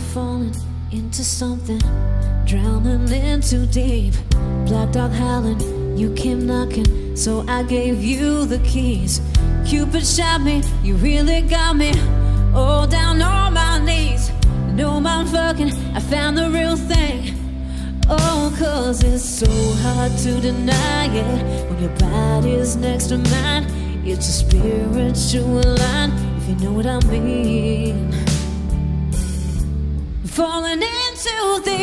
falling into something, drowning in too deep. Black dog howling, you came knocking, so I gave you the keys. Cupid shot me, you really got me. Oh, down on my knees. No mind fucking, I found the real thing. Oh, cause it's so hard to deny it when your body's next to mine. It's a spiritual line, if you know what I mean. Falling into the